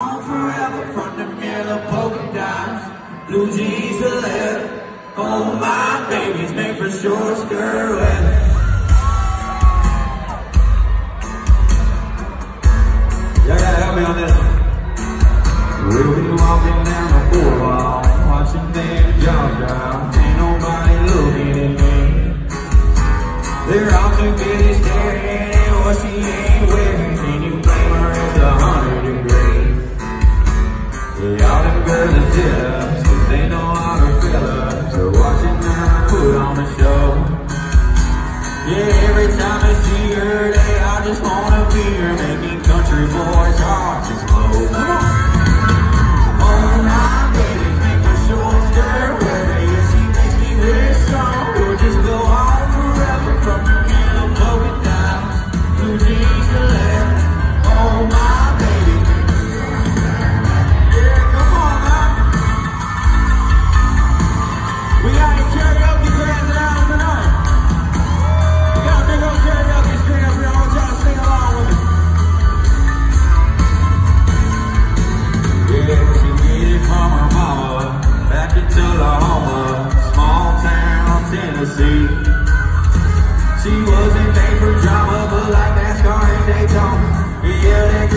On forever from the mirror polka dots, blue jeans to left. Oh my baby's made for short skirt weather. Y'all gotta help me Yeah, every time I see your day, I just wanna be your making country boys talk. She wasn't made for drama, but like NASCAR and Daytona. Yeah, they.